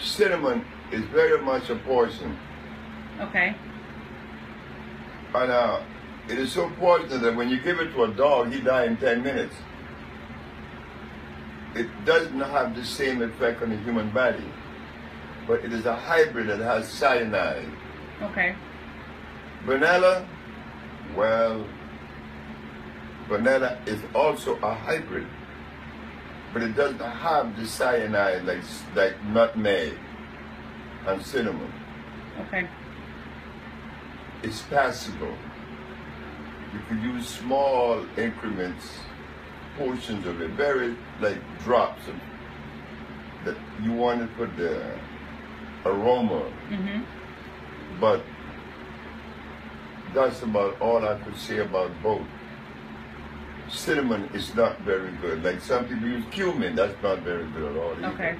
cinnamon is very much a poison. Okay. And uh, it is so poisonous that when you give it to a dog, he die in 10 minutes. It doesn't have the same effect on the human body, but it is a hybrid that has cyanide. Okay. Vanilla, well, vanilla is also a hybrid, but it doesn't have the cyanide like, like nutmeg and cinnamon. Okay. It's passable. You could use small increments, portions of it, very like drops of that you want it for the aroma, Mhm. but that's about all I could say about both. Cinnamon is not very good. Like some people use cumin, that's not very good at all. either. Okay.